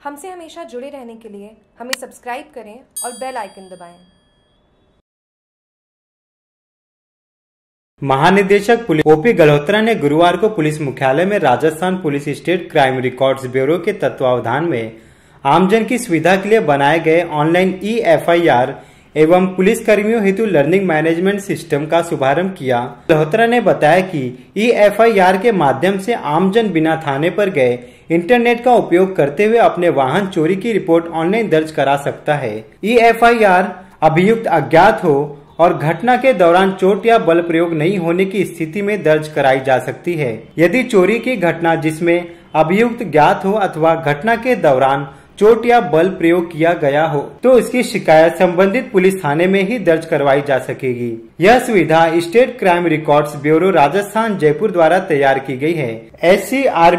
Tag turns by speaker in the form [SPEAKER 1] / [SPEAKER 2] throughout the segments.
[SPEAKER 1] हमसे हमेशा जुड़े रहने के लिए हमें सब्सक्राइब करें और बेल आइकन दबाएँ।
[SPEAKER 2] महानिदेशक पुलिस ओपी गल्होत्रा ने गुरुवार को पुलिस मुख्यालय में Rajasthan police state crime records bureau के तत्वावधान में आमजन की सुविधा के लिए बनाए गए ऑनलाइन ई एफआईआर एवं पुलिस कर्मियों हेतु लर्निंग मैनेजमेंट सिस्टम का शुभारंभ किया। गल्होत्रा ने बताया कि ई एफआईआर के माध्यम से आमजन बिना थाने पर गए इंटरनेट का उपयोग करते हुए अपने वाहन चोरी की रिपोर्ट ऑनलाइन दर्ज करा सकता है। ई एफआईआर अभियुक्त अज्ञात हो और घटना के दौरान चोट या बल प्रयोग नहीं होने की स्थिति में दर्ज कराई जा सकती है। यदि चोरी की घटना जिसमें अभियुक्त ज्ञात हो अथवा घटना के दौरान चोट या बल प्रयोग किया गया हो तो इसकी शिकायत संबंधित पुलिस थाने में ही दर्ज करवाई जा सकेगी। यह सुविधा state crime records bureau Rajasthan Jaipur द्वारा तैयार की गई है। एस आर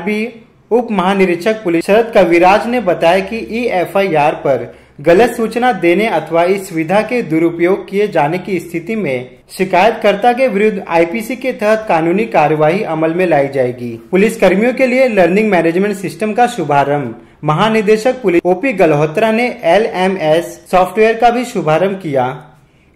[SPEAKER 2] उप महानिरीक्षक पुलिस शरद कविराज ने बताया कि ई एफ़ आई पर गलत सूचना देने अथवा इस सुविधा के दुरुपयोग किए जाने की स्थिति में शिकायतकर्ता के विरुद्ध आईपीसी के तहत कानूनी कार्यवाही अमल में लाई जाएगी। पुलिस कर्मियों के लिए लर्निंग मैनेजमेंट सिस्टम का शुभारंभ। महानिदेशक पुलिस ओपी गल्होत्रा ने एलएमएस सॉफ्टवेयर का भी शुभारंभ किया।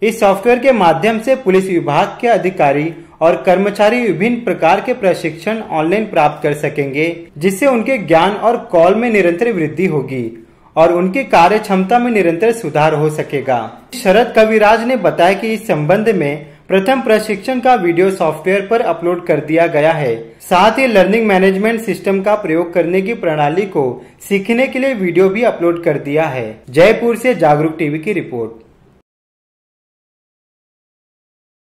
[SPEAKER 2] इस सॉफ्टवेयर के माध्यम से पुलिस विभाग के अधिकारी और कर्मचारी विभिन्न प्रकार के प्रशिक्षण ऑनलाइन प्राप्त कर सकेंगे, जिससे उनके ज्ञान और कॉल में निरंतर वृद्धि होगी। और उनके कार्य क्षमता में निरंतर सुधार हो सकेगा। शरद कविराज ने बताया कि इस संबंध में प्रथम प्रशिक्षण का वीडियो सॉफ्टवेयर पर अपलोड कर दिया गया है। साथ ही लर्निंग मैनेजमेंट सिस्टम का प्रयोग करने की प्रणाली को सीखने के लिए वीडियो भी अपलोड कर दिया है। जयपुर से जागरूक टीवी की रिपोर्ट।